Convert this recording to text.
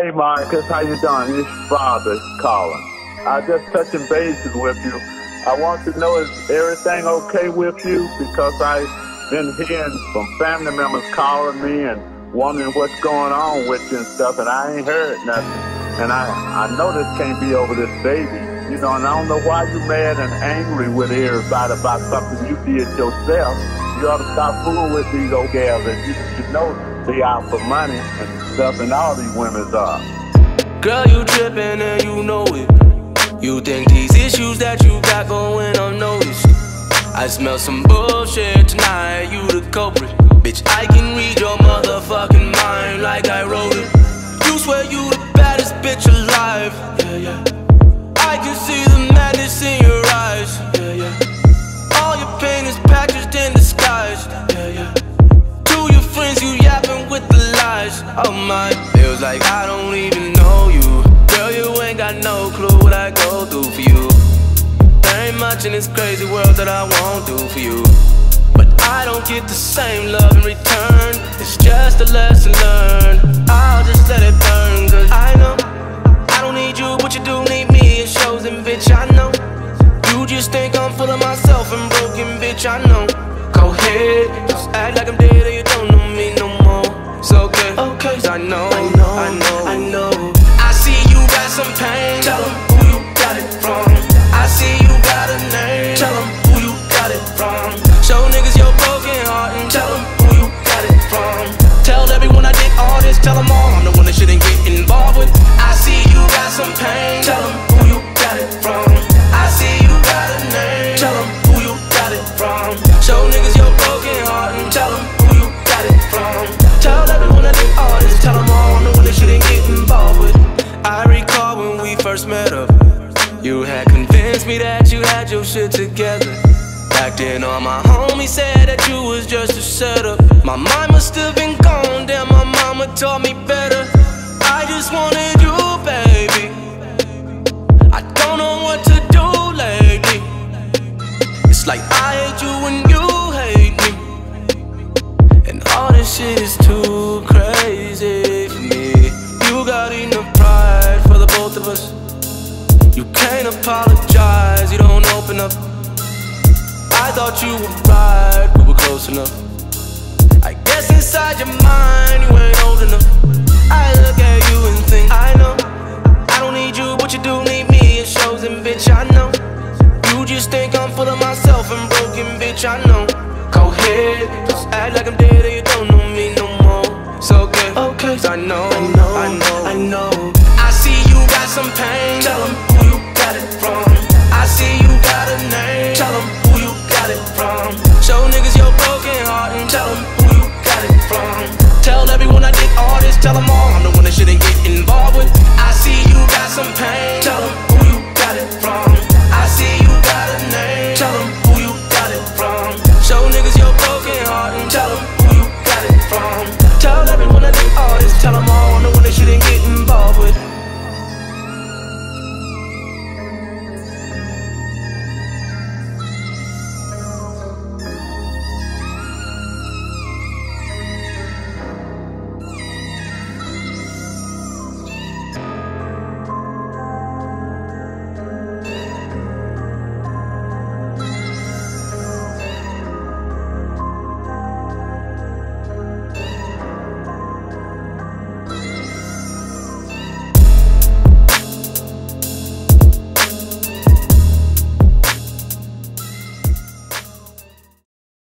Hey Marcus, how you doing? This your father calling. I just touching bases with you. I want to know is everything okay with you? Because I've been hearing from family members calling me and wondering what's going on with you and stuff, and I ain't heard nothing. And I, I know this can't be over this baby. You know, and I don't know why you mad and angry with everybody about something you did yourself. You ought to stop fooling with these old gals and you should know they out for money and stuff, and all these women's are. Girl, you tripping and you know it. You think these issues that you got going unnoticed. I smell some bullshit tonight, you the culprit. Bitch, I can read your motherfucking mind like I wrote it. You swear you the baddest bitch alive. Got no clue what I go through for you. There ain't much in this crazy world that I won't do for you. But I don't get the same love in return. It's just a lesson learned. I'll just let it burn, cause I know I don't need you, but you do need me. It shows and bitch, I know. You just think I'm full of myself and broken, bitch, I know. Go ahead, just act like I'm dead This, tell 'em all I'm the one they shouldn't get involved with. I see you got some pain. Tell 'em who you got it from. I see you got a name. Tell 'em who you got it from. Show niggas your broken heart and tell 'em who you got it from. Tell everyone I did all this, tell 'em all I'm the one they shouldn't get involved with. I recall when we first met up. You had convinced me that you had your shit together. Back then, all my homies said that you was just a setup. My mind must have been gone, taught me better. I just wanted you, baby. I don't know what to do lately. It's like I hate you when you hate me. And all this shit is too crazy for me. You got enough pride for the both of us. You can't apologize, you don't open up. I thought you were right, we were close enough. I guess inside your mind you ain't old enough. I look at you and think, I know. I don't need you, but you do need me. It shows and bitch, I know. You just think I'm full of myself and broken, bitch, I know. Go ahead, just act like I'm dead or you don't know me no more. It's okay, okay, cause I know, I know, I know, I know. I see you got some pain. Tell 'em who you got it from. I see you got a name. Tell 'em who you got it from. Show niggas tell 'em all. I'm the one that shouldn't get